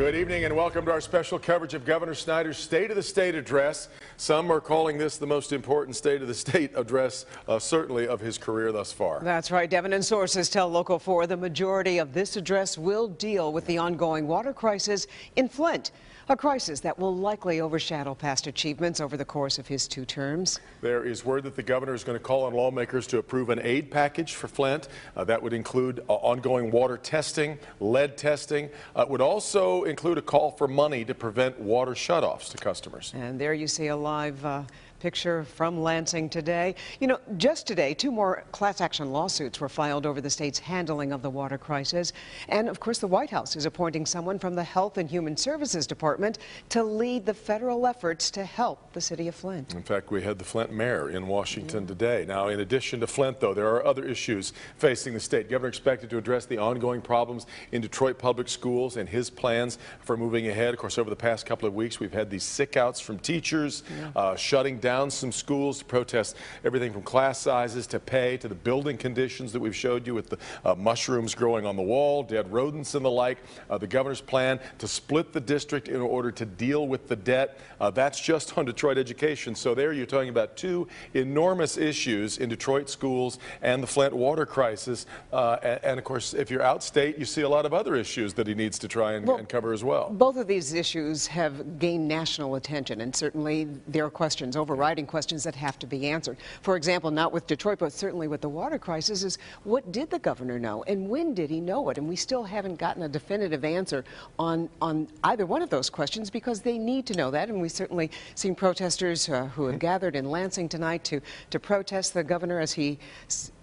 Good evening and welcome to our special coverage of Governor Snyder's State of the State address. Some are calling this the most important State of the State address, uh, certainly of his career thus far. That's right. Devin and sources tell Local 4 the majority of this address will deal with the ongoing water crisis in Flint. A crisis that will likely overshadow past achievements over the course of his two terms. There is word that the governor is going to call on lawmakers to approve an aid package for Flint. Uh, that would include uh, ongoing water testing, lead testing. Uh, it would also include a call for money to prevent water shutoffs to customers. And there you see a live uh, Picture from Lansing today. You know, just today, two more class action lawsuits were filed over the state's handling of the water crisis. And of course, the White House is appointing someone from the Health and Human Services Department to lead the federal efforts to help the city of Flint. In fact, we had the Flint mayor in Washington yeah. today. Now, in addition to Flint, though, there are other issues facing the state. Governor expected to address the ongoing problems in Detroit public schools and his plans for moving ahead. Of course, over the past couple of weeks, we've had these sick outs from teachers, yeah. uh, shutting down down some schools to protest everything from class sizes to pay to the building conditions that we've showed you with the uh, mushrooms growing on the wall, dead rodents and the like. Uh, the governor's plan to split the district in order to deal with the debt. Uh, that's just on Detroit education. So there you're talking about two enormous issues in Detroit schools and the Flint water crisis. Uh, and, and, of course, if you're outstate, you see a lot of other issues that he needs to try and, well, and cover as well. Both of these issues have gained national attention, and certainly there are questions over overriding questions that have to be answered. For example, not with Detroit, but certainly with the water crisis, is what did the governor know and when did he know it? And we still haven't gotten a definitive answer on, on either one of those questions because they need to know that. And we've certainly seen protesters uh, who have gathered in Lansing tonight to, to protest the governor as he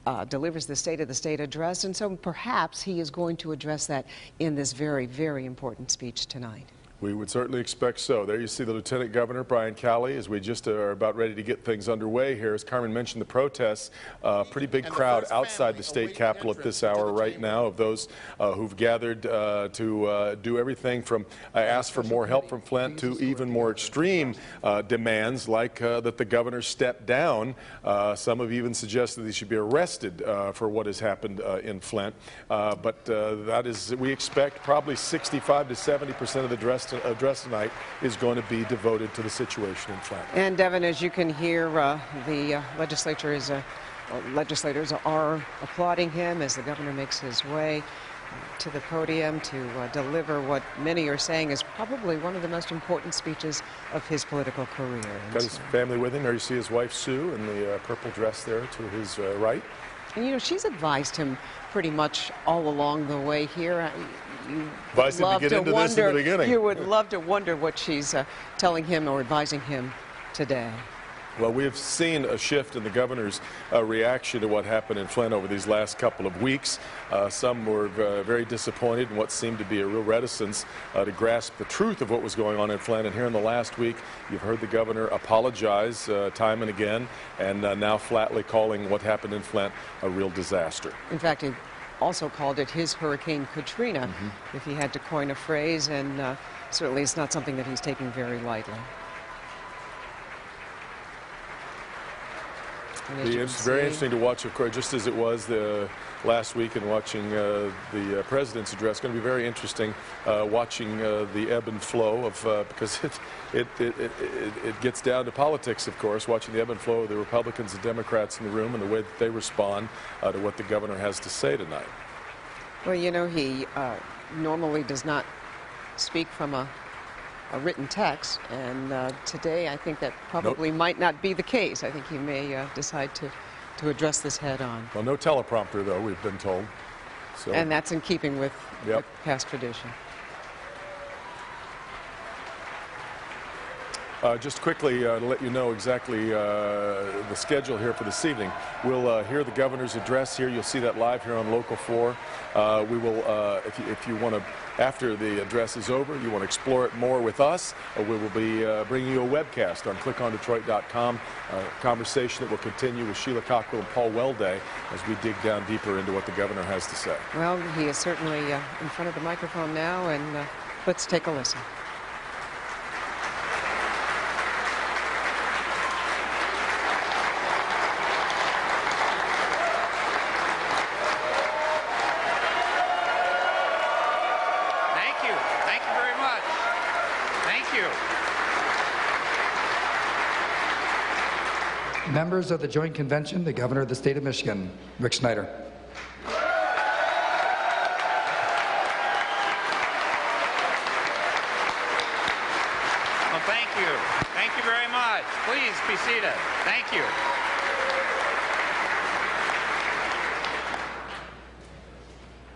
uh, delivers the State of the State address. And so perhaps he is going to address that in this very, very important speech tonight. We would certainly expect so. There you see the Lieutenant Governor, Brian Calley, as we just are about ready to get things underway here. As Carmen mentioned, the protests, uh, pretty big crowd outside the state capitol at this hour right now of those uh, who've gathered uh, to uh, do everything from uh, ask for more help from Flint to even more extreme uh, demands like uh, that the governor step down. some have even suggested that he should be arrested for what has happened in Flint. but that is, we expect probably 65 to 70 percent of the dress to, address tonight is going to be devoted to the situation in Flint. And Devin, as you can hear, uh, the uh, legislature is, uh, legislators are applauding him as the governor makes his way uh, to the podium to uh, deliver what many are saying is probably one of the most important speeches of his political career. Got his family with him. There you see his wife Sue in the uh, purple dress there to his right. And you know, she's advised him pretty much all along the way here you love to, to wonder, You would love to wonder what she's uh, telling him or advising him today. Well, we have seen a shift in the governor's uh, reaction to what happened in Flint over these last couple of weeks. Uh, some were uh, very disappointed in what seemed to be a real reticence uh, to grasp the truth of what was going on in Flint. And here in the last week, you've heard the governor apologize uh, time and again, and uh, now flatly calling what happened in Flint a real disaster. In fact, he also called it his Hurricane Katrina, mm -hmm. if he had to coin a phrase, and uh, certainly it's not something that he's taking very lightly. It's very interesting to watch, of course, just as it was the last week and watching uh, the uh, president's address. It's going to be very interesting uh, watching uh, the ebb and flow of uh, because it it, it, it it gets down to politics, of course. Watching the ebb and flow of the Republicans and Democrats in the room and the way that they respond uh, to what the governor has to say tonight. Well, you know, he normally does not speak from a a written text, and uh, today I think that probably nope. might not be the case. I think he may uh, decide to, to address this head on. Well, no teleprompter, though, we've been told. So. And that's in keeping with yep. past tradition. Uh, just quickly uh, to let you know exactly uh, the schedule here for this evening. We'll uh, hear the governor's address here. You'll see that live here on Local 4. Uh, we will, uh, if you, if you want to, after the address is over, you want to explore it more with us, we will be bringing you a webcast on clickondetroit.com, a conversation that will continue with Sheila Cockrel and Paul Welday as we dig down deeper into what the governor has to say. Well, he is certainly in front of the microphone now, and let's take a listen. Thank you very much. Thank you. Members of the Joint Convention, the Governor of the State of Michigan, Rick Snyder. Well, thank you. Thank you very much. Please be seated. Thank you.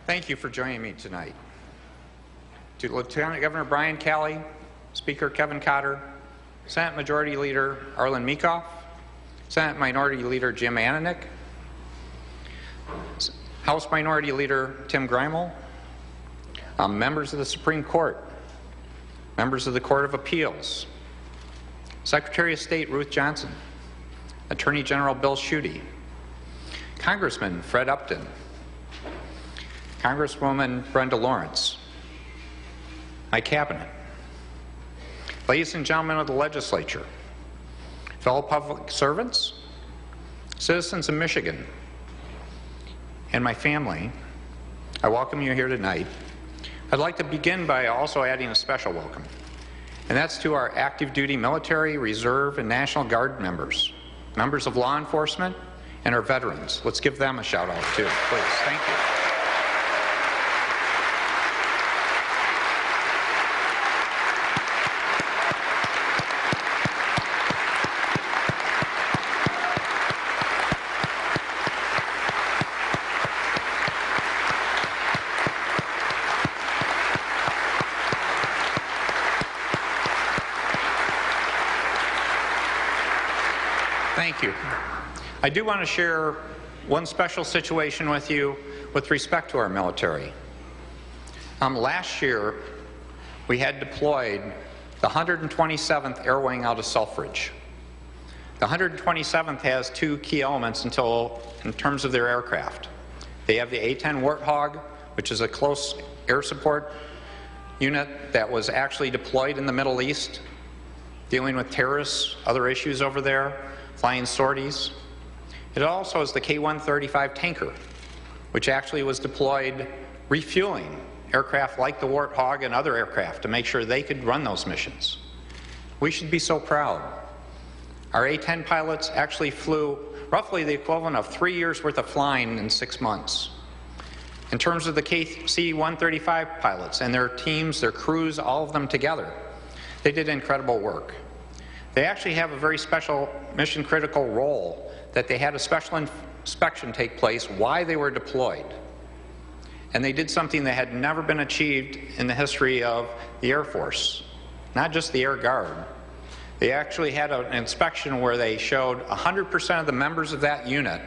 Thank you for joining me tonight. To Lieutenant Governor Brian Calley, Speaker Kevin Cotter, Senate Majority Leader Arlan Meekhof, Senate Minority Leader Jim Ananich, S- House Minority Leader Tim Greimel, um, members of the Supreme Court, members of the Court of Appeals, Secretary of State Ruth Johnson, Attorney General Bill Schuette, Congressman Fred Upton, Congresswoman Brenda Lawrence, my cabinet, ladies and gentlemen of the legislature, fellow public servants, citizens of Michigan, and my family, I welcome you here tonight. I'd like to begin by also adding a special welcome, and that's to our active duty military, reserve, and National Guard members, members of law enforcement, and our veterans. Let's give them a shout out too, please. Thank you. Thank you. I do want to share one special situation with you with respect to our military. Um, last year, we had deployed the 127th Air Wing out of Selfridge. The 127th has two key elements until, in terms of their aircraft. They have the A-10 Warthog, which is a close air support unit that was actually deployed in the Middle East dealing with terrorists, other issues over there, flying sorties. It also is the K-135 tanker, which actually was deployed refueling aircraft like the Warthog and other aircraft to make sure they could run those missions. We should be so proud. Our A-10 pilots actually flew roughly the equivalent of three years' worth of flying in six months. In terms of the KC-135 pilots and their teams, their crews, all of them together, they did incredible work. They actually have a very special mission critical role that they had a special inspection take place why they were deployed. And they did something that had never been achieved in the history of the Air Force, not just the Air Guard. They actually had an inspection where they showed 100% of the members of that unit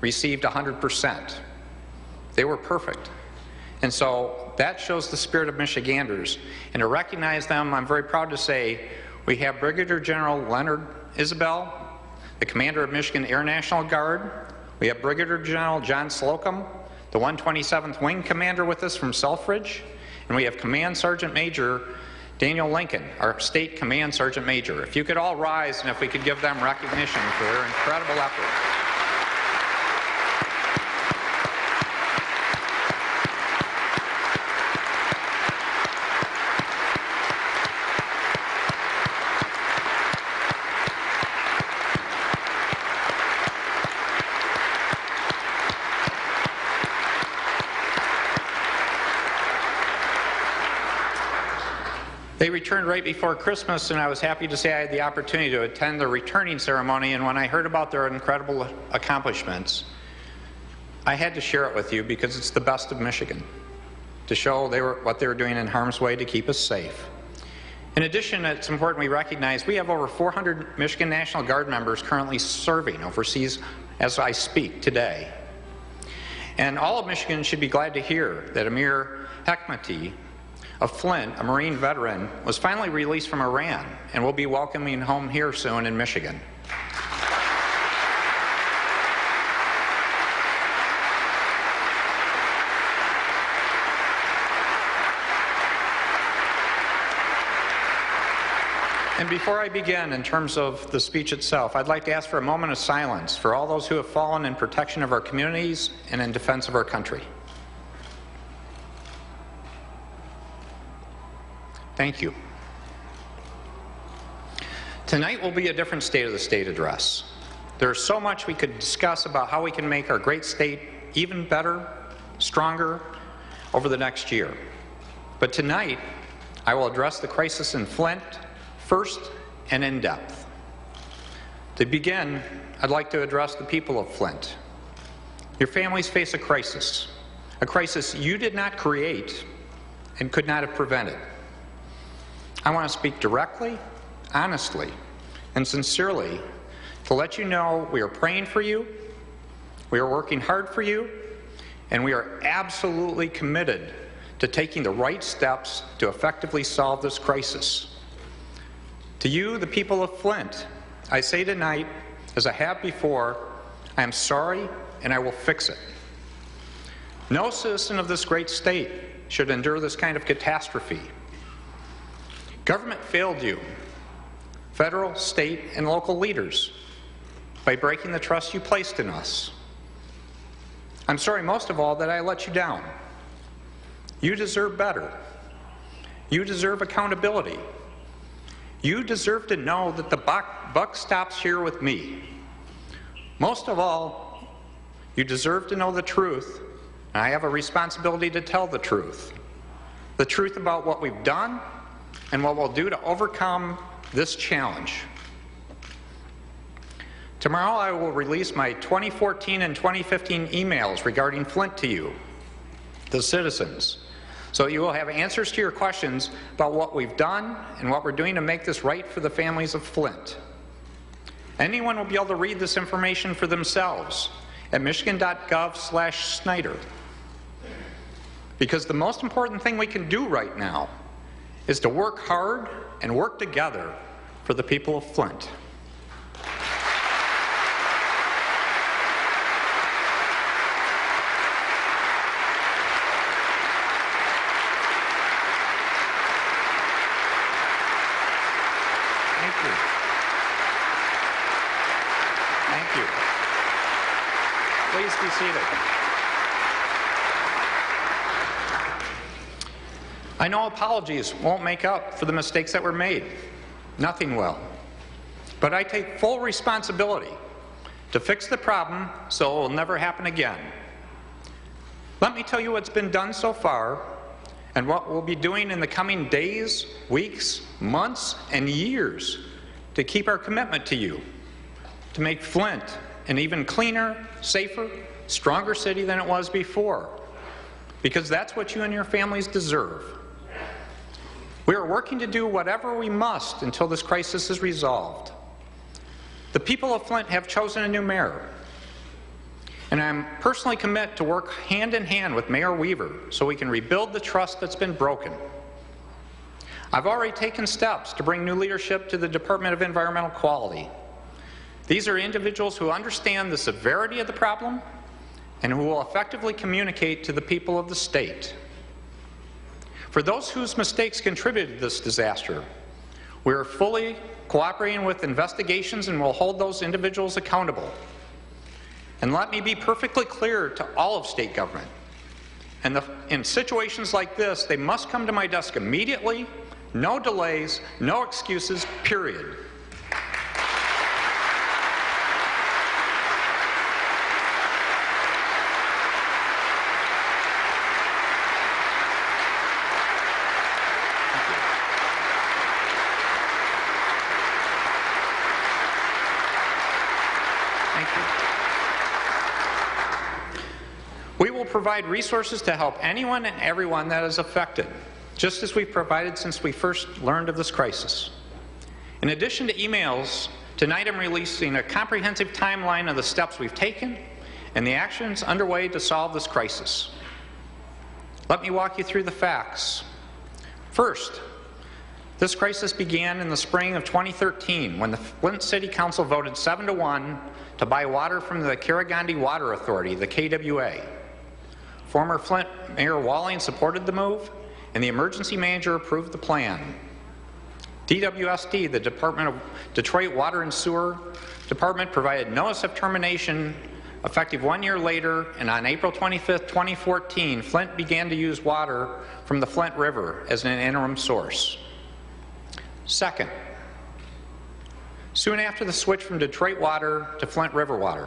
received 100%. They were perfect. And so that shows the spirit of Michiganders. And to recognize them, I'm very proud to say we have Brigadier General Leonard Isabelle, the commander of Michigan Air National Guard. We have Brigadier General John Slocum, the 127th Wing Commander with us from Selfridge. And we have Command Sergeant Major Daniel Lincoln, our State Command Sergeant Major. If you could all rise and if we could give them recognition for their incredible effort. They returned right before Christmas, and I was happy to say I had the opportunity to attend the returning ceremony. And when I heard about their incredible accomplishments, I had to share it with you because it's the best of Michigan to show they were, what they were doing in harm's way to keep us safe. In addition, it's important we recognize we have over 400 Michigan National Guard members currently serving overseas as I speak today. And all of Michigan should be glad to hear that Amir Hekmati of Flint, a Marine veteran, was finally released from Iran and will be welcoming home here soon in Michigan. And before I begin, in terms of the speech itself, I'd like to ask for a moment of silence for all those who have fallen in protection of our communities and in defense of our country. Thank you. Tonight will be a different State of the State address. There's so much we could discuss about how we can make our great state even better, stronger over the next year. But tonight, I will address the crisis in Flint first and in depth. To begin, I'd like to address the people of Flint. Your families face a crisis, a crisis you did not create and could not have prevented. I want to speak directly, honestly, and sincerely to let you know we are praying for you, we are working hard for you, and we are absolutely committed to taking the right steps to effectively solve this crisis. To you, the people of Flint, I say tonight, as I have before, I am sorry and I will fix it. No citizen of this great state should endure this kind of catastrophe. Government failed you, federal, state, and local leaders, by breaking the trust you placed in us. I'm sorry most of all that I let you down. You deserve better. You deserve accountability. You deserve to know that the buck, stops here with me. Most of all, you deserve to know the truth, and I have a responsibility to tell the truth. The truth about what we've done and what we'll do to overcome this challenge. Tomorrow I will release my 2014 and 2015 emails regarding Flint to you, the citizens. So you will have answers to your questions about what we've done and what we're doing to make this right for the families of Flint. Anyone will be able to read this information for themselves at michigan.gov slash Snyder. Because the most important thing we can do right now is to work hard and work together for the people of Flint. Thank you. Thank you. Please be seated. I know apologies won't make up for the mistakes that were made. Nothing will. But I take full responsibility to fix the problem so it will never happen again. Let me tell you what's been done so far and what we'll be doing in the coming days, weeks, months, and years to keep our commitment to you, to make Flint an even cleaner, safer, stronger city than it was before, because that's what you and your families deserve. We are working to do whatever we must until this crisis is resolved. The people of Flint have chosen a new mayor, and I'm personally committed to work hand in hand with Mayor Weaver so we can rebuild the trust that's been broken. I've already taken steps to bring new leadership to the Department of Environmental Quality. These are individuals who understand the severity of the problem and who will effectively communicate to the people of the state. For those whose mistakes contributed to this disaster, we are fully cooperating with investigations and will hold those individuals accountable. And let me be perfectly clear to all of state government. And the, in situations like this, they must come to my desk immediately, no delays, no excuses, period. Provide resources to help anyone and everyone that is affected, just as we've provided since we first learned of this crisis. In addition to emails, tonight I'm releasing a comprehensive timeline of the steps we've taken and the actions underway to solve this crisis. Let me walk you through the facts. First, this crisis began in the spring of 2013 when the Flint City Council voted 7 to 1 to buy water from the Karegnondi Water Authority, the KWA. Former Flint Mayor Walling supported the move, and the emergency manager approved the plan. DWSD, the Department of Detroit Water and Sewer Department, provided notice of termination Effective one year later, and on April 25, 2014, Flint began to use water from the Flint River as an interim source. Second, soon after the switch from Detroit water to Flint River water,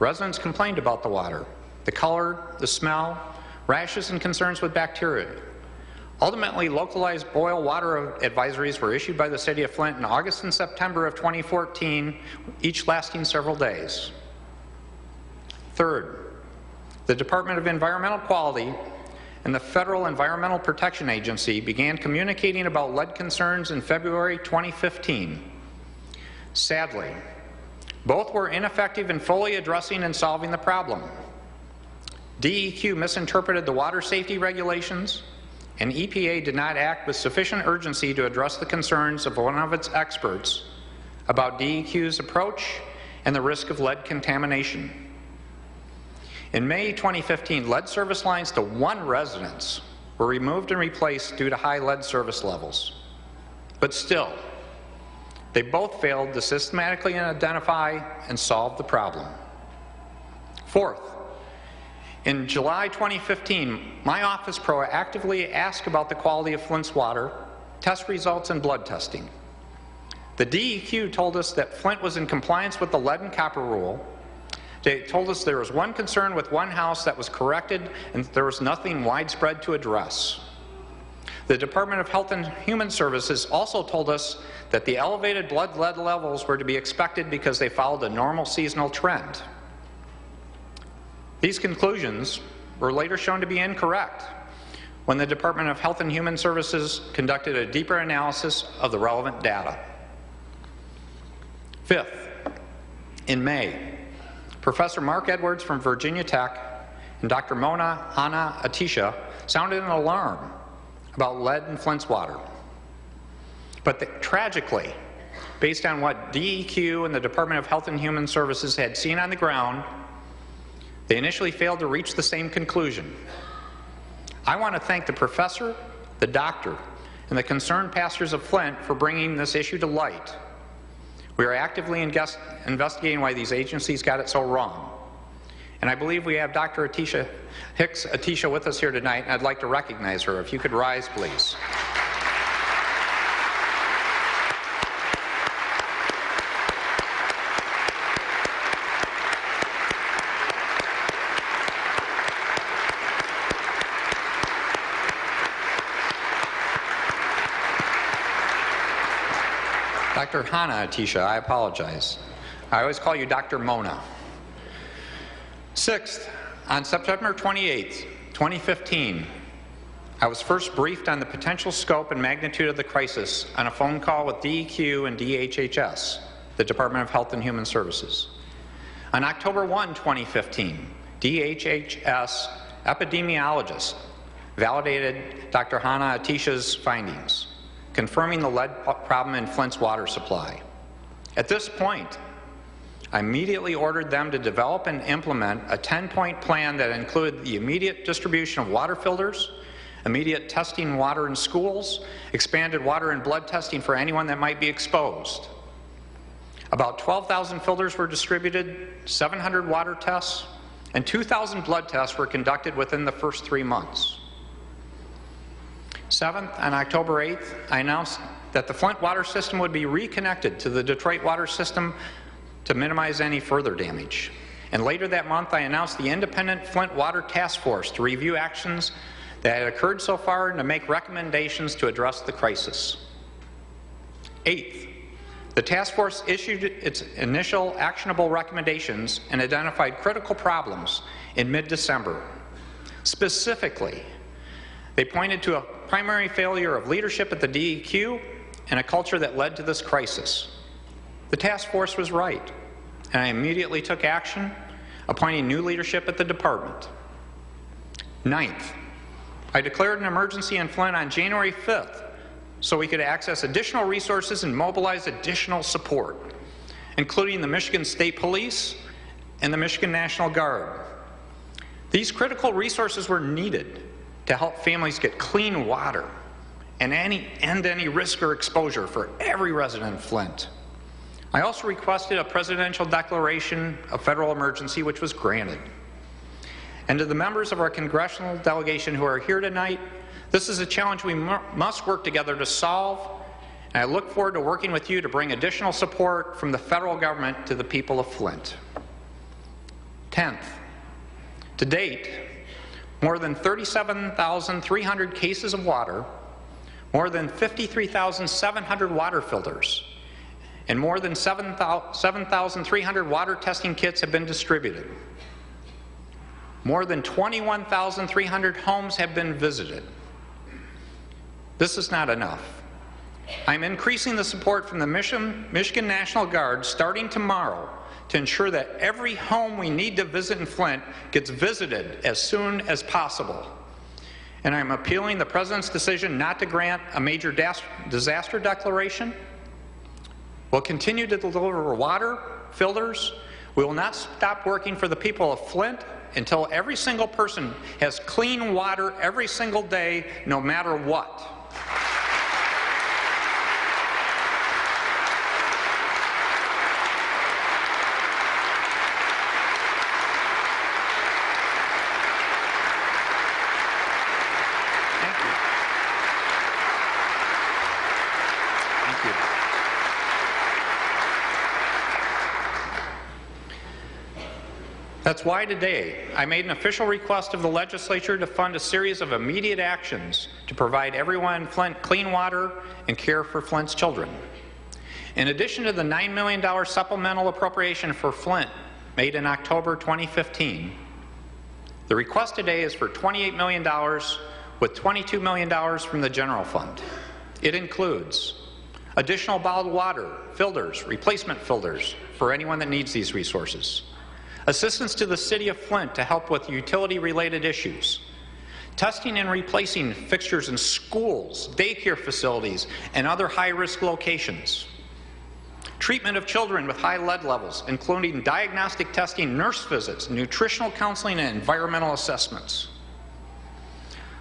residents complained about the water, the color, the smell, rashes, and concerns with bacteria. Ultimately, localized boil water advisories were issued by the City of Flint in August and September of 2014, each lasting several days. Third, the Department of Environmental Quality and the Federal Environmental Protection Agency began communicating about lead concerns in February 2015. Sadly, both were ineffective in fully addressing and solving the problem. DEQ misinterpreted the water safety regulations, and EPA did not act with sufficient urgency to address the concerns of one of its experts about DEQ's approach and the risk of lead contamination. In May 2015, lead service lines to one residence were removed and replaced due to high lead service levels. But still, they both failed to systematically identify and solve the problem. Fourth, in July 2015, my office proactively asked about the quality of Flint's water, test results, and blood testing. The DEQ told us that Flint was in compliance with the lead and copper rule. They told us there was one concern with one house that was corrected and there was nothing widespread to address. The Department of Health and Human Services also told us that the elevated blood lead levels were to be expected because they followed a normal seasonal trend. These conclusions were later shown to be incorrect when the Department of Health and Human Services conducted a deeper analysis of the relevant data. Fifth, in May, Professor Mark Edwards from Virginia Tech and Dr. Mona Hanna Attisha sounded an alarm about lead in Flint's water. But the, tragically, based on what DEQ and the Department of Health and Human Services had seen on the ground, they initially failed to reach the same conclusion. I want to thank the professor, the doctor, and the concerned pastors of Flint for bringing this issue to light. We are actively investigating why these agencies got it so wrong. And I believe we have Dr. Attisha Hicks Attisha with us here tonight, and I'd like to recognize her. If you could rise, please. Hanna Attisha, I apologize. I always call you Dr. Mona. Sixth, on September 28, 2015, I was first briefed on the potential scope and magnitude of the crisis on a phone call with DEQ and DHHS, the Department of Health and Human Services. On October 1, 2015, DHHS epidemiologist validated Dr. Hanna Attisha's findings confirming the lead problem in Flint's water supply. At this point, I immediately ordered them to develop and implement a 10-point plan that included the immediate distribution of water filters, immediate testing water in schools, expanded water and blood testing for anyone that might be exposed. About 12,000 filters were distributed, 700 water tests, and 2,000 blood tests were conducted within the first three months. 7th, and October 8th, I announced that the Flint water system would be reconnected to the Detroit water system to minimize any further damage. And later that month, I announced the independent Flint Water Task Force to review actions that had occurred so far and to make recommendations to address the crisis. Eighth, the task force issued its initial actionable recommendations and identified critical problems in mid-December. Specifically, they pointed to a primary failure of leadership at the DEQ and a culture that led to this crisis. The task force was right, and I immediately took action, appointing new leadership at the department. Ninth, I declared an emergency in Flint on January 5th so we could access additional resources and mobilize additional support, including the Michigan State Police and the Michigan National Guard. These critical resources were needed to help families get clean water and any, end any risk or exposure for every resident of Flint. I also requested a presidential declaration of federal emergency, which was granted. And to the members of our congressional delegation who are here tonight, this is a challenge we must work together to solve, and I look forward to working with you to bring additional support from the federal government to the people of Flint. 10th, to date, more than 37,300 cases of water, more than 53,700 water filters, and more than 7,300 water testing kits have been distributed. More than 21,300 homes have been visited. This is not enough. I'm increasing the support from the Michigan, National Guard starting tomorrow to ensure that every home we need to visit in Flint gets visited as soon as possible. And I'm appealing the President's decision not to grant a major disaster declaration. We'll continue to deliver water, filters. We will not stop working for the people of Flint until every single person has clean water every single day, no matter what. Thank you. Thank you. That's why today I made an official request of the legislature to fund a series of immediate actions to provide everyone in Flint clean water and care for Flint's children. In addition to the $9 million supplemental appropriation for Flint made in October 2015, the request today is for $28 million with $22 million from the general fund. It includes additional bottled water, filters, replacement filters for anyone that needs these resources, assistance to the City of Flint to help with utility-related issues, testing and replacing fixtures in schools, daycare facilities, and other high-risk locations, treatment of children with high lead levels, including diagnostic testing, nurse visits, nutritional counseling, and environmental assessments.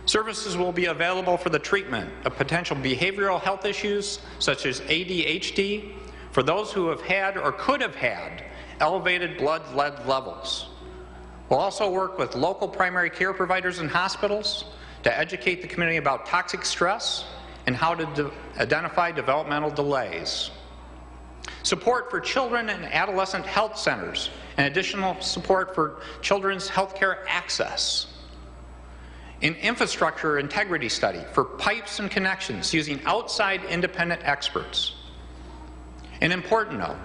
Services will be available for the treatment of potential behavioral health issues such as ADHD for those who have had or could have had elevated blood lead levels. We'll also work with local primary care providers and hospitals to educate the community about toxic stress and how to de identify developmental delays. Support for children and adolescent health centers and additional support for children's health care access an infrastructure integrity study for pipes and connections using outside independent experts. An important note,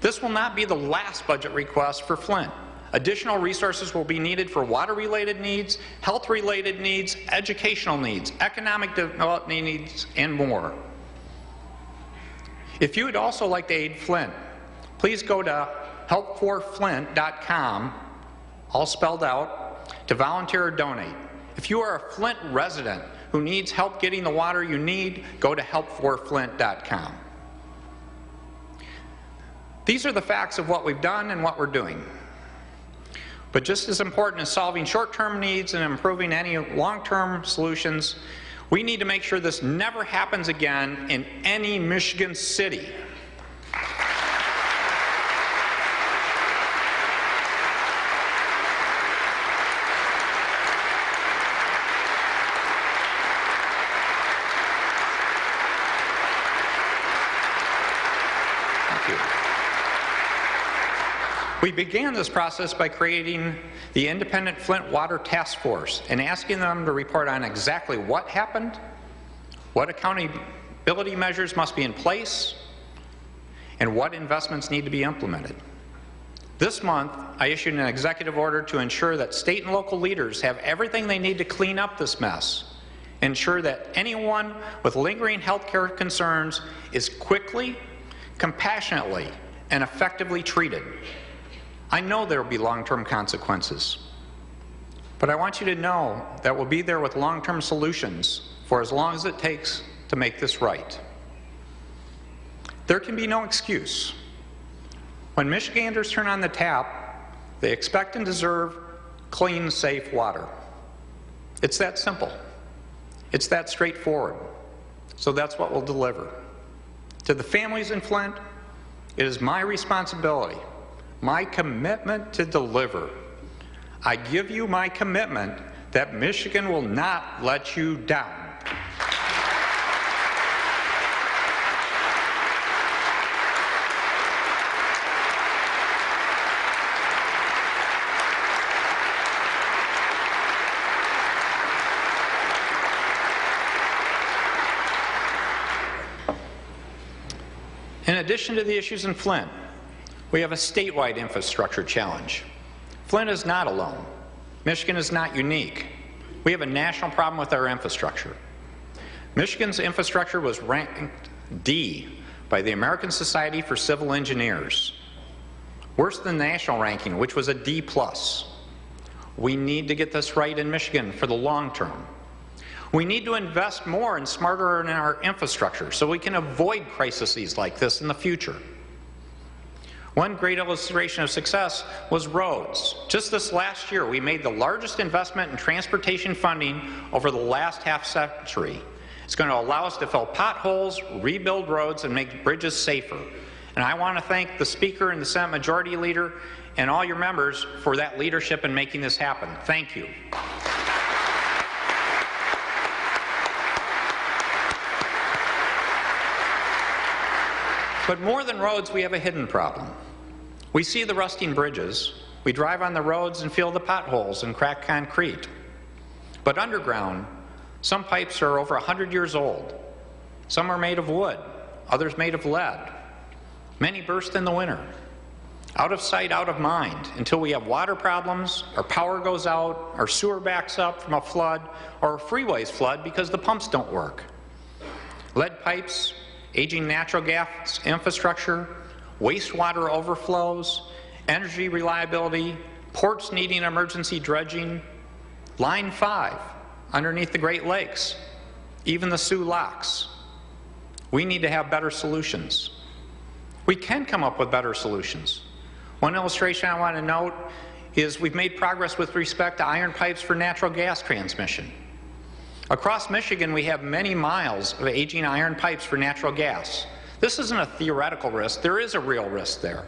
this will not be the last budget request for Flint. Additional resources will be needed for water-related needs, health-related needs, educational needs, economic development needs, and more. If you would also like to aid Flint, please go to helpforflint.com, all spelled out, to volunteer or donate. If you are a Flint resident who needs help getting the water you need, go to helpforflint.com. These are the facts of what we've done and what we're doing. But just as important as solving short-term needs and improving any long-term solutions, we need to make sure this never happens again in any Michigan city. Thank you. We began this process by creating the Independent Flint Water Task Force and asking them to report on exactly what happened, what accountability measures must be in place, and what investments need to be implemented. This month, I issued an executive order to ensure that state and local leaders have everything they need to clean up this mess, ensure that anyone with lingering health care concerns is quickly, compassionately, and effectively treated. I know there will be long-term consequences, but I want you to know that we'll be there with long-term solutions for as long as it takes to make this right. There can be no excuse. When Michiganders turn on the tap, they expect and deserve clean, safe water. It's that simple. It's that straightforward. So that's what we'll deliver. To the families in Flint, It is my responsibility, my commitment to deliver. I give you my commitment that Michigan will not let you down. In addition to the issues in Flint, we have a statewide infrastructure challenge. Flint is not alone. Michigan is not unique. We have a national problem with our infrastructure. Michigan's infrastructure was ranked D by the American Society for Civil Engineers, worse than the national ranking, which was a D plus. We need to get this right in Michigan for the long term. We need to invest more and smarter in our infrastructure so we can avoid crises like this in the future. One great illustration of success was roads. Just this last year, we made the largest investment in transportation funding over the last half century. It's going to allow us to fill potholes, rebuild roads, and make bridges safer. And I want to thank the Speaker and the Senate Majority Leader and all your members for that leadership in making this happen. Thank you. But more than roads, we have a hidden problem. We see the rusting bridges, we drive on the roads and feel the potholes and cracked concrete. But underground, some pipes are over 100 years old. Some are made of wood, others made of lead. Many burst in the winter. Out of sight, out of mind, until we have water problems, our power goes out, our sewer backs up from a flood, or our freeways flood because the pumps don't work. Lead pipes, aging natural gas infrastructure, wastewater overflows, energy reliability, ports needing emergency dredging, Line 5 underneath the Great Lakes, even the Soo Locks. We need to have better solutions. We can come up with better solutions. One illustration I want to note is we've made progress with respect to iron pipes for natural gas transmission. Across Michigan, we have many miles of aging iron pipes for natural gas. This isn't a theoretical risk, there is a real risk there.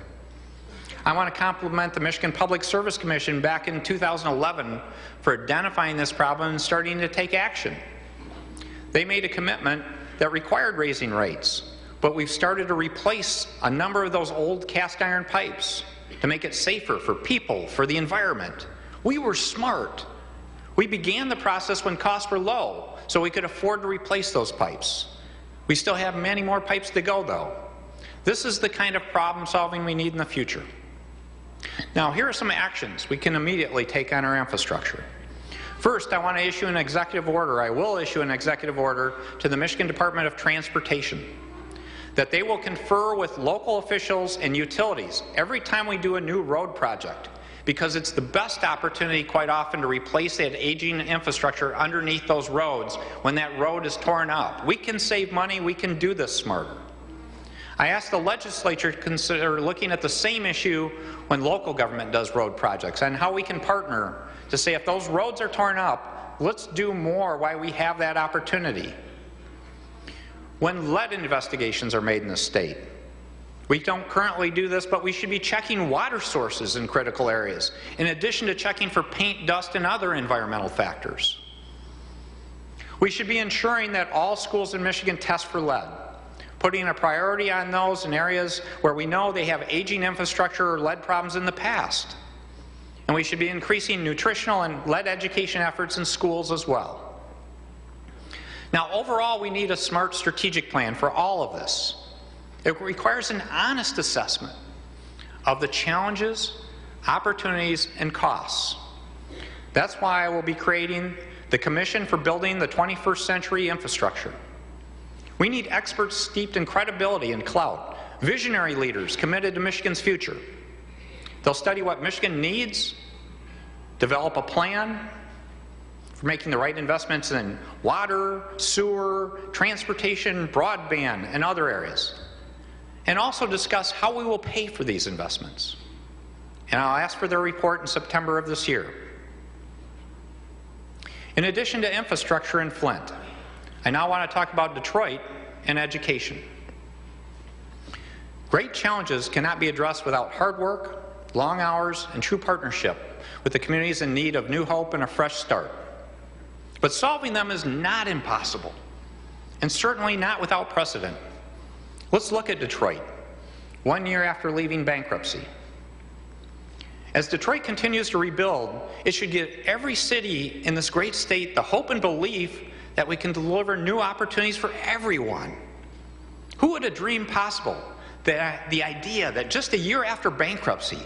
I want to compliment the Michigan Public Service Commission back in 2011 for identifying this problem and starting to take action. They made a commitment that required raising rates, but we've started to replace a number of those old cast iron pipes to make it safer for people, for the environment. We were smart. We began the process when costs were low, so we could afford to replace those pipes. We still have many more pipes to go, though. This is the kind of problem solving we need in the future. Now, here are some actions we can immediately take on our infrastructure. First, I want to issue an executive order. I will issue an executive order to the Michigan Department of Transportation that they will confer with local officials and utilities every time we do a new road project because it's the best opportunity quite often to replace that aging infrastructure underneath those roads when that road is torn up. We can save money, we can do this smarter. I asked the legislature to consider looking at the same issue when local government does road projects and how we can partner to say if those roads are torn up, let's do more while we have that opportunity. When lead investigations are made in the state, we don't currently do this, but we should be checking water sources in critical areas, in addition to checking for paint, dust, and other environmental factors. We should be ensuring that all schools in Michigan test for lead, putting a priority on those in areas where we know they have aging infrastructure or lead problems in the past. And we should be increasing nutritional and lead education efforts in schools as well. Now, overall, we need a smart strategic plan for all of this. It requires an honest assessment of the challenges, opportunities, and costs. That's why I will be creating the Commission for Building the 21st Century Infrastructure. We need experts steeped in credibility and clout, visionary leaders committed to Michigan's future. They'll study what Michigan needs, develop a plan for making the right investments in water, sewer, transportation, broadband, and other areas and also discuss how we will pay for these investments. And I'll ask for their report in September of this year. In addition to infrastructure in Flint, I now want to talk about Detroit and education. Great challenges cannot be addressed without hard work, long hours, and true partnership with the communities in need of new hope and a fresh start. But solving them is not impossible, and certainly not without precedent. Let's look at Detroit, one year after leaving bankruptcy. As Detroit continues to rebuild, it should give every city in this great state the hope and belief that we can deliver new opportunities for everyone. Who would have dreamed possible that the idea that just a year after bankruptcy,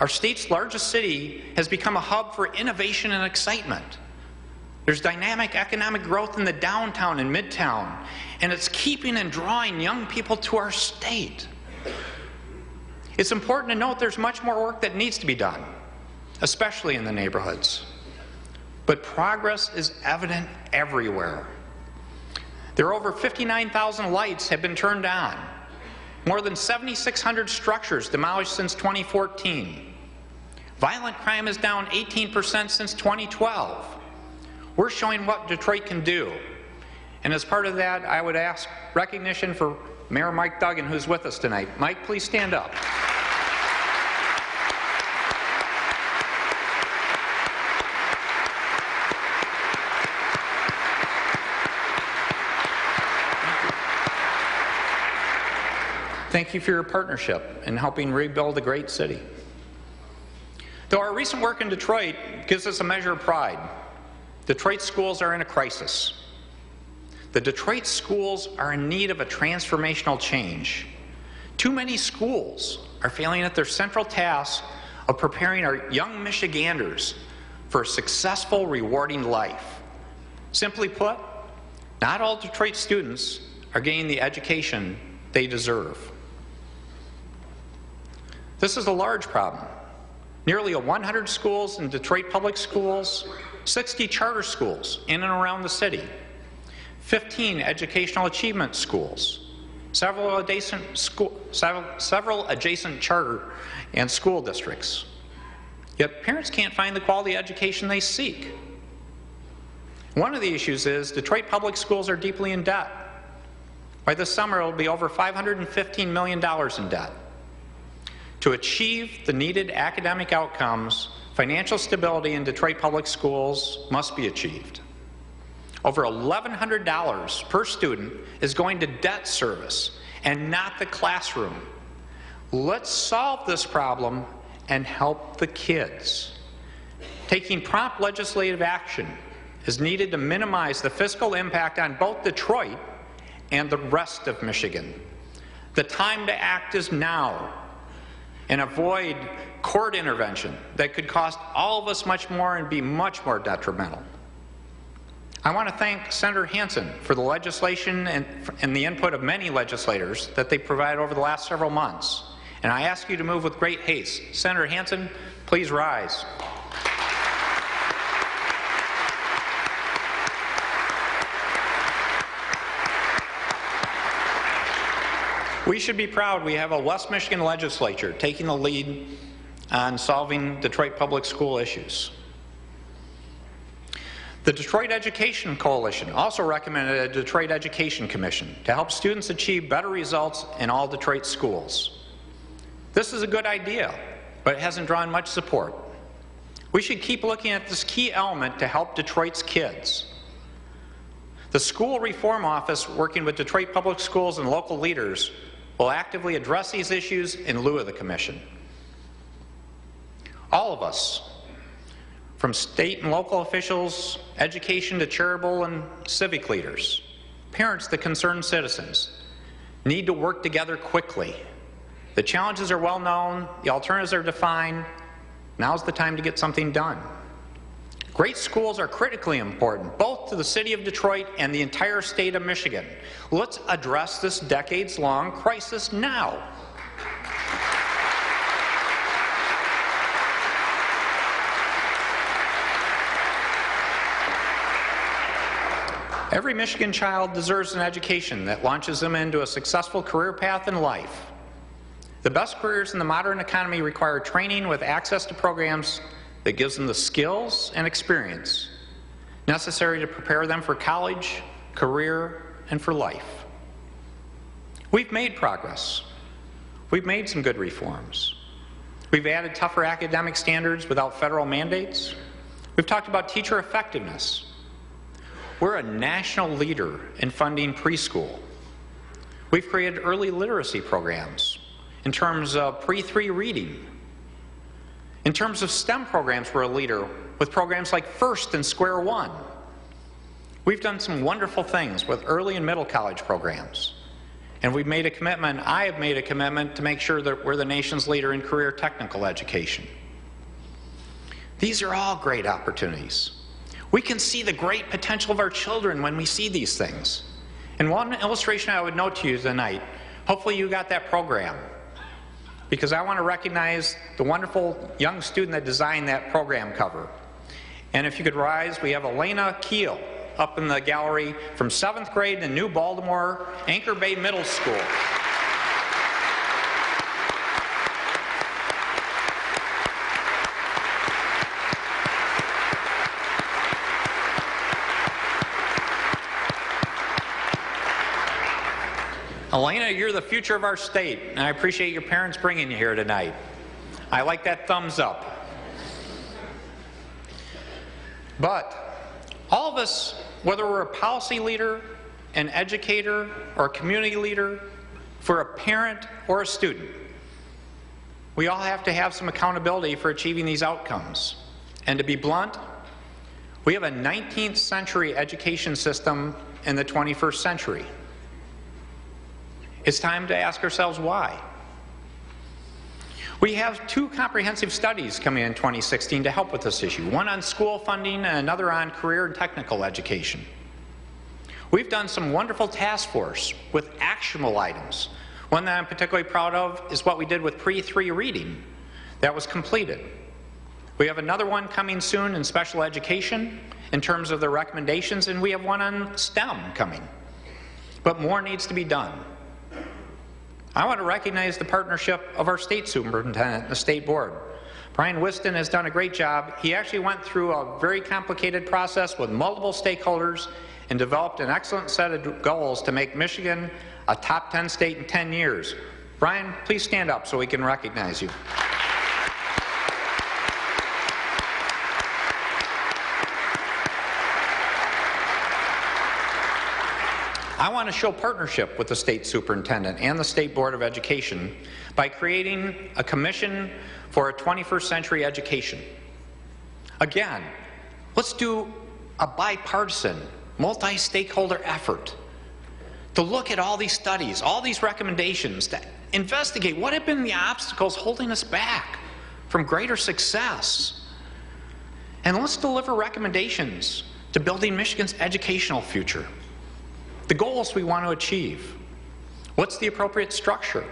our state's largest city has become a hub for innovation and excitement? There's dynamic economic growth in the downtown and midtown, and it's keeping and drawing young people to our state. It's important to note there's much more work that needs to be done, especially in the neighborhoods. But progress is evident everywhere. There are over 59,000 lights have been turned on. More than 7,600 structures demolished since 2014. Violent crime is down 18% since 2012. We're showing what Detroit can do. And as part of that, I would ask recognition for Mayor Mike Duggan, who's with us tonight. Mike, please stand up. Thank you for your partnership in helping rebuild a great city. Though our recent work in Detroit gives us a measure of pride, Detroit schools are in a crisis. The Detroit schools are in need of a transformational change. Too many schools are failing at their central task of preparing our young Michiganders for a successful, rewarding life. Simply put, not all Detroit students are getting the education they deserve. This is a large problem. Nearly 100 schools in Detroit Public Schools, 60 charter schools in and around the city, 15 educational achievement schools, several adjacent, school, several, adjacent charter and school districts. Yet parents can't find the quality education they seek. One of the issues is Detroit public schools are deeply in debt. By this summer, it will be over $515 million in debt. To achieve the needed academic outcomes, financial stability in Detroit public schools must be achieved. Over $1,100 per student is going to debt service and not the classroom. Let's solve this problem and help the kids. Taking prompt legislative action is needed to minimize the fiscal impact on both Detroit and the rest of Michigan. The time to act is now and avoid court intervention that could cost all of us much more and be much more detrimental. I want to thank Senator Hansen for the legislation and, and, the input of many legislators that they provided over the last several months. And I ask you to move with great haste. Senator Hansen, please rise. We should be proud we have a West Michigan legislature taking the lead on solving Detroit public school issues. The Detroit Education Coalition also recommended a Detroit Education Commission to help students achieve better results in all Detroit schools. This is a good idea, but it hasn't drawn much support. We should keep looking at this key element to help Detroit's kids. The School Reform Office, working with Detroit Public Schools and local leaders, will actively address these issues in lieu of the Commission. All of us, from state and local officials, education to charitable and civic leaders, parents to concerned citizens, need to work together quickly. The challenges are well known, the alternatives are defined. Now's the time to get something done. Great schools are critically important, both to the city of Detroit and the entire state of Michigan. Let's address this decades long crisis now. Every Michigan child deserves an education that launches them into a successful career path in life. The best careers in the modern economy require training with access to programs that gives them the skills and experience necessary to prepare them for college, career, and for life. We've made progress. We've made some good reforms. We've added tougher academic standards without federal mandates. We've talked about teacher effectiveness. We're a national leader in funding preschool. We've created early literacy programs in terms of pre 3 reading. In terms of STEM programs, we're a leader with programs like FIRST and Square One. We've done some wonderful things with early and middle college programs. And we've made a commitment, I have made a commitment to make sure that we're the nation's leader in career technical education. These are all great opportunities. We can see the great potential of our children when we see these things. And one illustration I would note to you tonight, hopefully you got that program, because I want to recognize the wonderful young student that designed that program cover. And if you could rise, we have Elena Keel up in the gallery from seventh grade in New Baltimore, Anchor Bay Middle School. Elena, you're the future of our state, and I appreciate your parents bringing you here tonight. I like that thumbs up. But all of us, whether we're a policy leader, an educator, or a community leader, for a parent or a student, we all have to have some accountability for achieving these outcomes. And to be blunt, we have a 19th century education system in the 21st century. It's time to ask ourselves why. We have two comprehensive studies coming in 2016 to help with this issue, one on school funding and another on career and technical education. We've done some wonderful task force with actionable items. One that I'm particularly proud of is what we did with pre-3 reading that was completed. We have another one coming soon in special education in terms of the recommendations, and we have one on STEM coming. But more needs to be done. I want to recognize the partnership of our state superintendent and the state board. Brian Whiston has done a great job. He actually went through a very complicated process with multiple stakeholders and developed an excellent set of goals to make Michigan a top 10 state in 10 years. Brian, please stand up so we can recognize you. I want to show partnership with the state superintendent and the state board of education by creating a commission for a 21st century education. Again, let's do a bipartisan, multi-stakeholder effort to look at all these studies, all these recommendations, to investigate what have been the obstacles holding us back from greater success. And let's deliver recommendations to building Michigan's educational future the goals we want to achieve. What's the appropriate structure?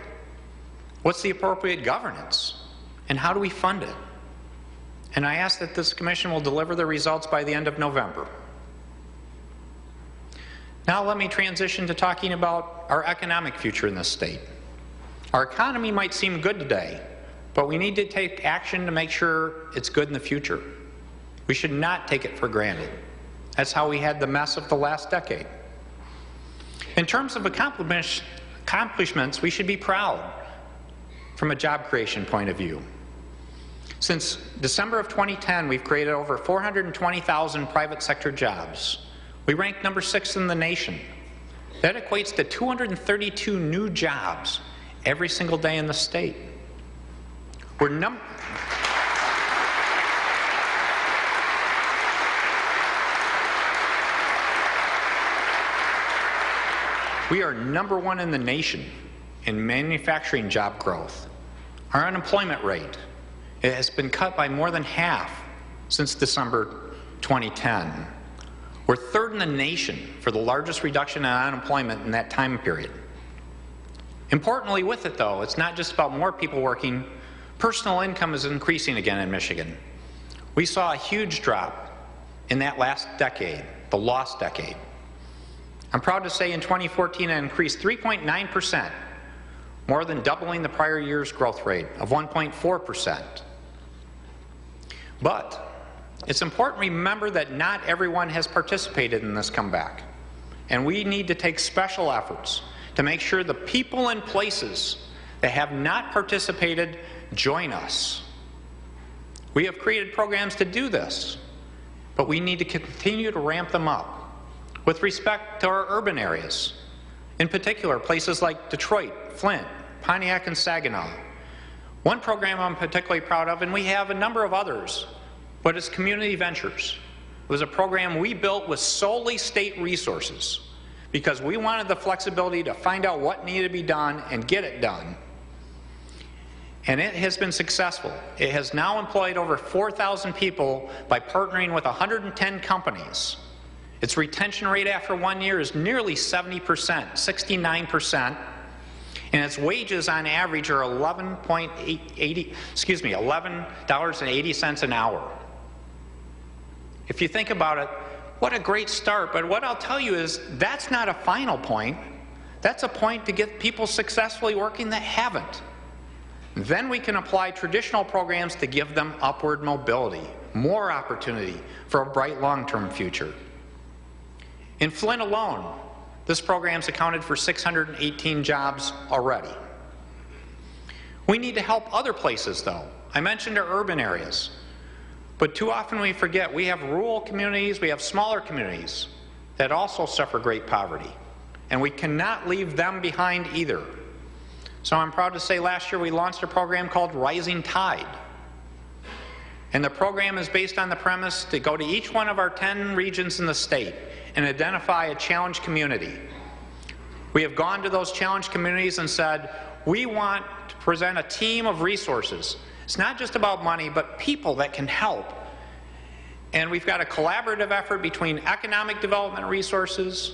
What's the appropriate governance? And how do we fund it? And I ask that this commission will deliver the results by the end of November. Now let me transition to talking about our economic future in this state. Our economy might seem good today, but we need to take action to make sure it's good in the future. We should not take it for granted. That's how we had the mess of the last decade. In terms of accomplishments, we should be proud from a job creation point of view. Since December of 2010, we've created over 420,000 private sector jobs. We rank number six in the nation. That equates to 232 new jobs every single day in the state. We're number We are number one in the nation in manufacturing job growth. Our unemployment rate has been cut by more than half since December 2010. We're third in the nation for the largest reduction in unemployment in that time period. Importantly with it though, it's not just about more people working, personal income is increasing again in Michigan. We saw a huge drop in that last decade, the lost decade. I'm proud to say in 2014 it increased 3.9 percent, more than doubling the prior year's growth rate of 1.4 percent. But it's important to remember that not everyone has participated in this comeback, and we need to take special efforts to make sure the people and places that have not participated join us. We have created programs to do this, but we need to continue to ramp them up. With respect to our urban areas, in particular, places like Detroit, Flint, Pontiac, and Saginaw. One program I'm particularly proud of, and we have a number of others, but it's Community Ventures. It was a program we built with solely state resources because we wanted the flexibility to find out what needed to be done and get it done. And it has been successful. It has now employed over 4,000 people by partnering with 110 companies. Its retention rate after one year is nearly 70%, 69%, and its wages on average are 11.80, excuse me, $11.80 an hour. If you think about it, what a great start, but what I'll tell you is that's not a final point. That's a point to get people successfully working that haven't. Then we can apply traditional programs to give them upward mobility, more opportunity for a bright long-term future. In Flint alone, this program's accounted for 618 jobs already. We need to help other places, though. I mentioned our urban areas. But too often we forget we have rural communities, we have smaller communities that also suffer great poverty. And we cannot leave them behind either. So I'm proud to say last year we launched a program called Rising Tide. And the program is based on the premise to go to each one of our 10 regions in the state and identify a challenged community. We have gone to those challenged communities and said, we want to present a team of resources. It's not just about money, but people that can help. And we've got a collaborative effort between economic development resources,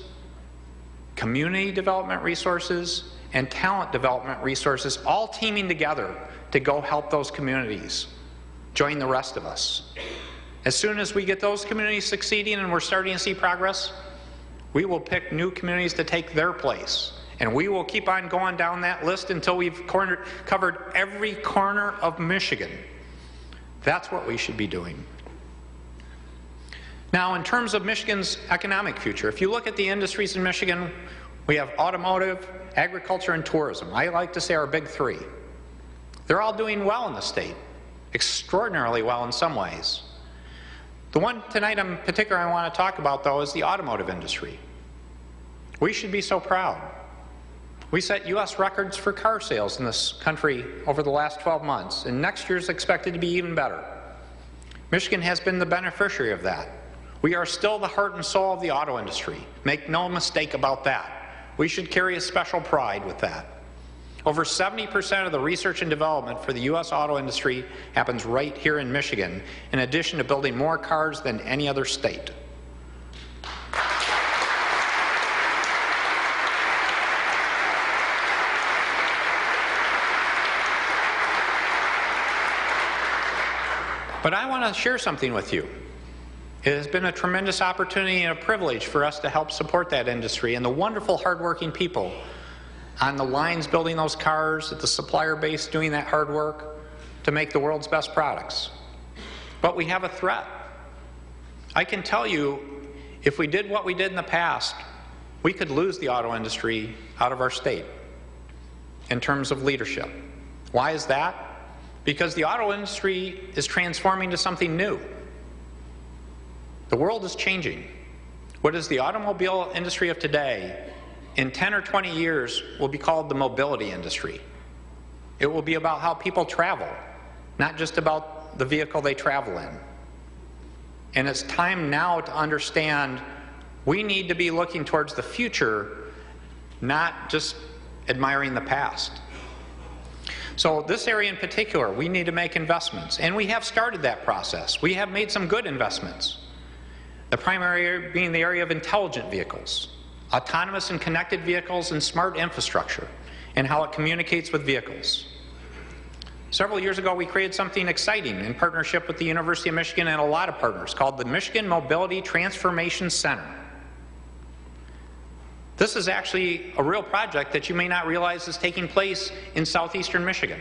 community development resources, and talent development resources all teaming together to go help those communities. Join the rest of us. As soon as we get those communities succeeding and we're starting to see progress, we will pick new communities to take their place. And we will keep on going down that list until we've cornered, covered every corner of Michigan. That's what we should be doing. Now, in terms of Michigan's economic future, if you look at the industries in Michigan, we have automotive, agriculture, and tourism. I like to say our big three. They're all doing well in the state, extraordinarily well in some ways. The one tonight in particular I want to talk about, though, is the automotive industry. We should be so proud. We set U.S. records for car sales in this country over the last 12 months, and next year is expected to be even better. Michigan has been the beneficiary of that. We are still the heart and soul of the auto industry. Make no mistake about that. We should carry a special pride with that. Over 70% of the research and development for the U.S. auto industry happens right here in Michigan, in addition to building more cars than any other state. But I want to share something with you. It has been a tremendous opportunity and a privilege for us to help support that industry and the wonderful, hardworking people on the lines building those cars, at the supplier base doing that hard work to make the world's best products. But we have a threat. I can tell you, if we did what we did in the past, we could lose the auto industry out of our state in terms of leadership. Why is that? Because the auto industry is transforming to something new. The world is changing. What is the automobile industry of today in 10 or 20 years will be called the mobility industry. It will be about how people travel, not just about the vehicle they travel in. And it's time now to understand we need to be looking towards the future, not just admiring the past. So this area in particular, we need to make investments, and we have started that process. We have made some good investments. The primary being the area of intelligent vehicles autonomous and connected vehicles, and smart infrastructure, and how it communicates with vehicles. Several years ago, we created something exciting in partnership with the University of Michigan and a lot of partners called the Michigan Mobility Transformation Center. This is actually a real project that you may not realize is taking place in southeastern Michigan.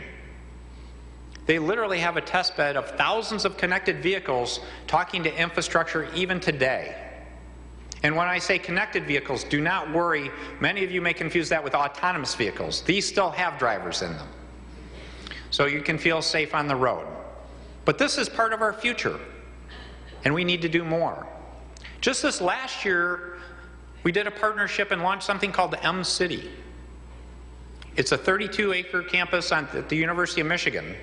They literally have a test bed of thousands of connected vehicles talking to infrastructure even today. And when I say connected vehicles, do not worry. Many of you may confuse that with autonomous vehicles. These still have drivers in them. so you can feel safe on the road. But this is part of our future, and we need to do more. Just this last year, we did a partnership and launched something called the M City. It's a 32-acre campus on, at the University of Michigan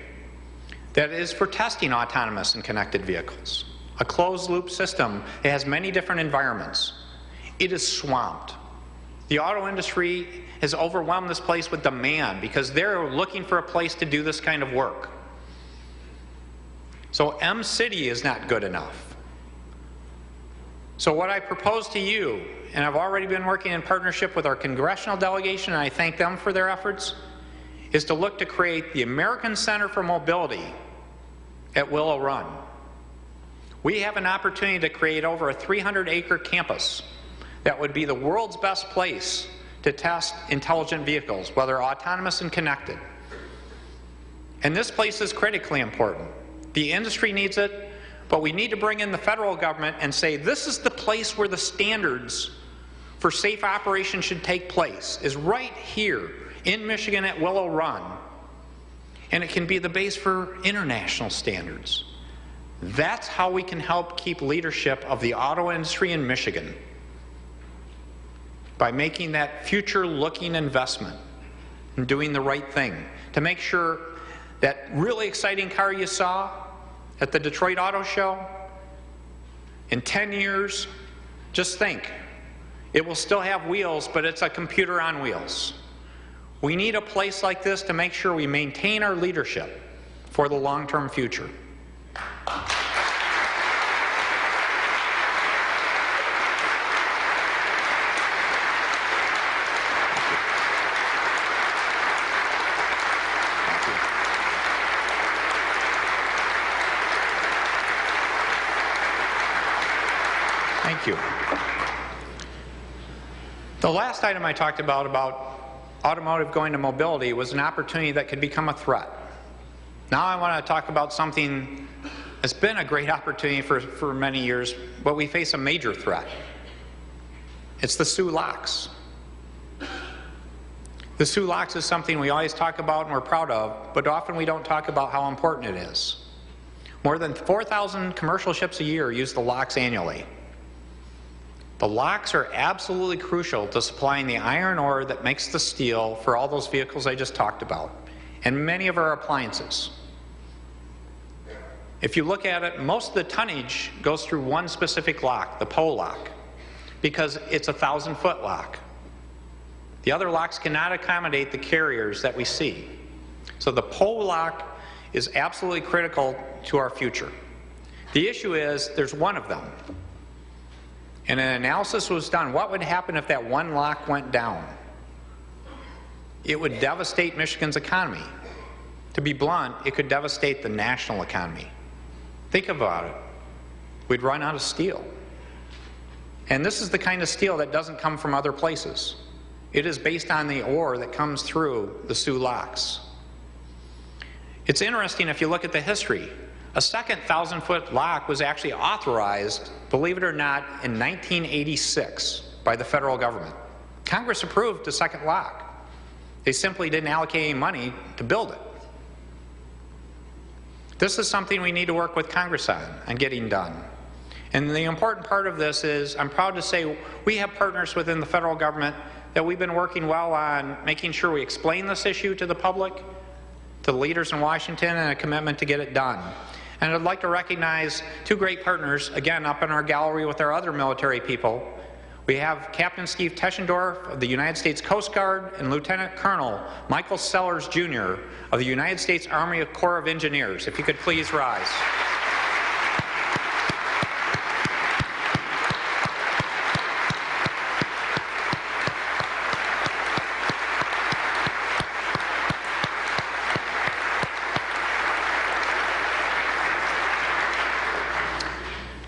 that is for testing autonomous and connected vehicles. A closed-loop system It has many different environments. It is swamped. The auto industry has overwhelmed this place with demand because they're looking for a place to do this kind of work. So M City is not good enough. So what I propose to you, and I've already been working in partnership with our congressional delegation, and I thank them for their efforts, is to look to create the American Center for Mobility at Willow Run. We have an opportunity to create over a 300-acre campus that would be the world's best place to test intelligent vehicles, whether autonomous and connected. And this place is critically important. The industry needs it, but we need to bring in the federal government and say this is the place where the standards for safe operation should take place, is right here in Michigan at Willow Run. And it can be the base for international standards. That's how we can help keep leadership of the auto industry in Michigan by making that future looking investment and doing the right thing to make sure that really exciting car you saw at the Detroit Auto Show in 10 years, just think, it will still have wheels, but it's a computer on wheels. We need a place like this to make sure we maintain our leadership for the long-term future. Thank you. The last item I talked about, about automotive going to mobility, was an opportunity that could become a threat. Now I want to talk about something that's been a great opportunity for, for many years, but we face a major threat. It's the Soo Locks. The Soo Locks is something we always talk about and we're proud of, but often we don't talk about how important it is. More than 4,000 commercial ships a year use the locks annually. The locks are absolutely crucial to supplying the iron ore that makes the steel for all those vehicles I just talked about, and many of our appliances. If you look at it, most of the tonnage goes through one specific lock, the Poe lock, because it's a thousand foot lock. The other locks cannot accommodate the carriers that we see. So the Poe lock is absolutely critical to our future. The issue is there's one of them. And an analysis was done. What would happen if that one lock went down? It would devastate Michigan's economy. To be blunt, it could devastate the national economy. Think about it. We'd run out of steel. And this is the kind of steel that doesn't come from other places. It is based on the ore that comes through the Soo Locks. It's interesting if you look at the history. A second thousand foot lock was actually authorized, believe it or not, in 1986 by the federal government. Congress approved the second lock. They simply didn't allocate any money to build it. This is something we need to work with Congress on and getting done. And the important part of this is I'm proud to say we have partners within the federal government that we've been working well on making sure we explain this issue to the public, to the leaders in Washington, and a commitment to get it done. And I'd like to recognize two great partners, again, up in our gallery with our other military people. We have Captain Steve Teschendorf of the United States Coast Guard and Lieutenant Colonel Michael Sellers Jr. of the United States Army Corps of Engineers. If you could please rise.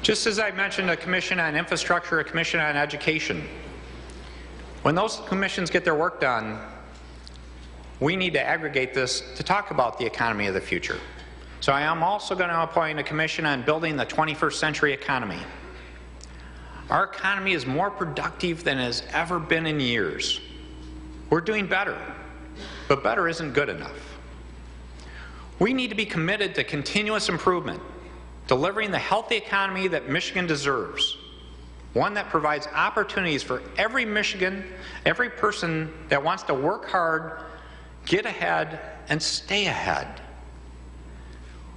Just as I mentioned a commission on infrastructure, a commission on education. When those commissions get their work done, we need to aggregate this to talk about the economy of the future. So I am also going to appoint a commission on building the 21st century economy. Our economy is more productive than it has ever been in years. We're doing better, but better isn't good enough. We need to be committed to continuous improvement, delivering the healthy economy that Michigan deserves. One that provides opportunities for every Michigan, every person that wants to work hard, get ahead, and stay ahead.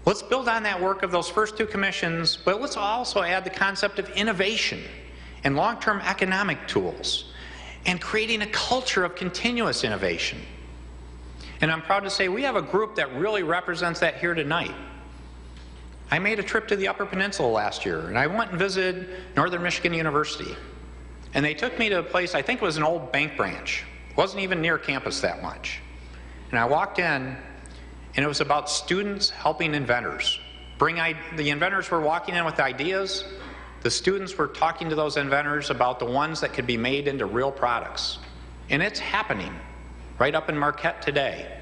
Let's build on that work of those first two commissions, but let's also add the concept of innovation and long-term economic tools and creating a culture of continuous innovation. And I'm proud to say we have a group that really represents that here tonight. I made a trip to the Upper Peninsula last year, and I went and visited Northern Michigan University. And they took me to a place, I think it was an old bank branch. It wasn't even near campus that much. And I walked in, and it was about students helping inventors. Bring I- the inventors were walking in with ideas. The students were talking to those inventors about the ones that could be made into real products. And it's happening right up in Marquette today.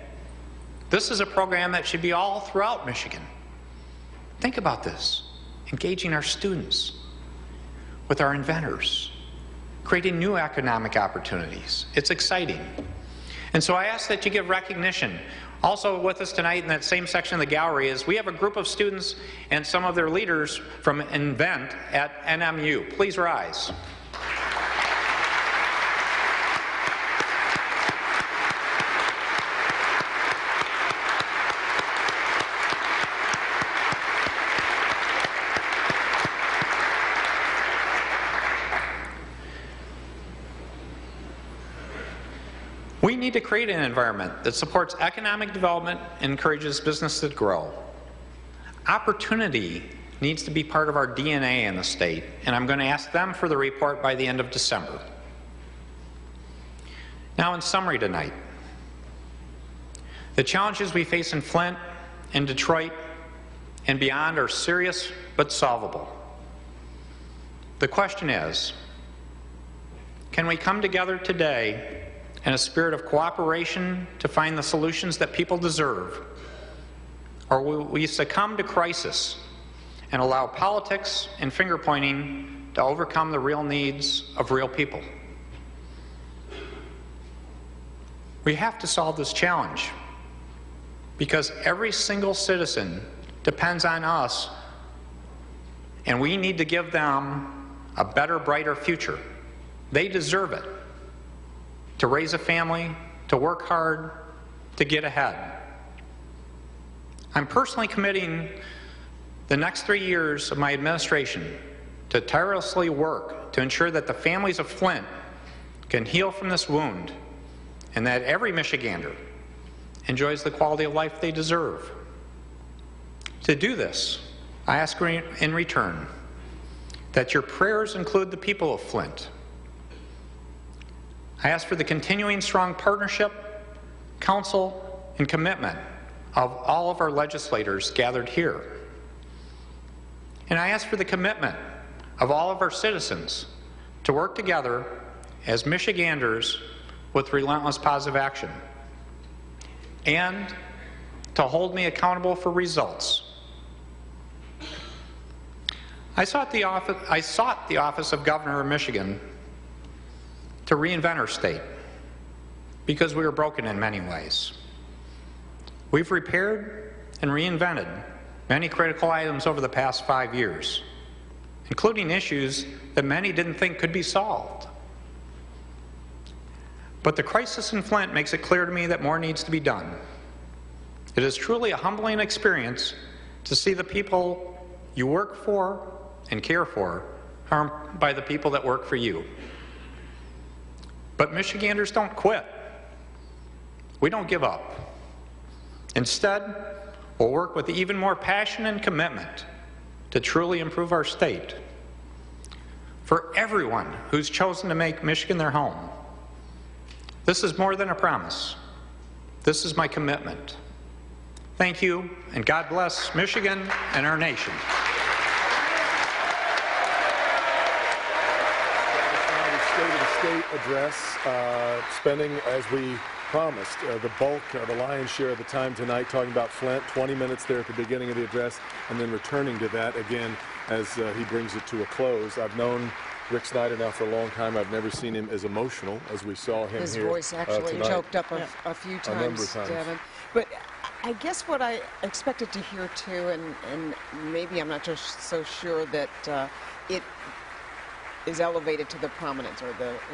This is a program that should be all throughout Michigan. Think about this engaging our students with our inventors, creating new economic opportunities. It's exciting. And so I ask that you give recognition. Also with us tonight in that same section of the gallery is we have a group of students and some of their leaders from Invent at NMU. Please rise. Need to create an environment that supports economic development and encourages business to grow. Opportunity needs to be part of our DNA in the state, and I'm going to ask them for the report by the end of December. Now, in summary tonight, the challenges we face in Flint and Detroit and beyond are serious but solvable. The question is, can we come together today in a spirit of cooperation to find the solutions that people deserve? Or will we succumb to crisis and allow politics and finger pointing to overcome the real needs of real people? We have to solve this challenge because every single citizen depends on us, and we need to give them a better, brighter future. They deserve it to raise a family, to work hard, to get ahead. I'm personally committing the next three years of my administration to tirelessly work to ensure that the families of Flint can heal from this wound and that every Michigander enjoys the quality of life they deserve. To do this, I ask in return that your prayers include the people of Flint. I ask for the continuing strong partnership, counsel, and commitment of all of our legislators gathered here. And I ask for the commitment of all of our citizens to work together as Michiganders with relentless positive action and to hold me accountable for results. I sought the office, I sought the office of Governor of Michigan to reinvent our state because we were broken in many ways. We've repaired and reinvented many critical items over the past five years, including issues that many didn't think could be solved. But the crisis in Flint makes it clear to me that more needs to be done. It is truly a humbling experience to see the people you work for and care for harmed by the people that work for you. But Michiganders don't quit. We don't give up. Instead, we'll work with even more passion and commitment to truly improve our state. For everyone who's chosen to make Michigan their home, this is more than a promise. This is my commitment. Thank you, and God bless Michigan and our nation. State of the State address, uh, spending as we promised uh, the bulk, uh, the lion's share of the time tonight talking about Flint, 20 minutes there at the beginning of the address, and then returning to that again as uh, he brings it to a close. I've known Rick Snyder now for a long time. I've never seen him as emotional as we saw him His here voice uh, actually tonight. choked up a, a few A number of times, times. Devin. But I guess what I expected to hear too, and, and maybe I'm not just so sure that uh, it is elevated to the prominence or the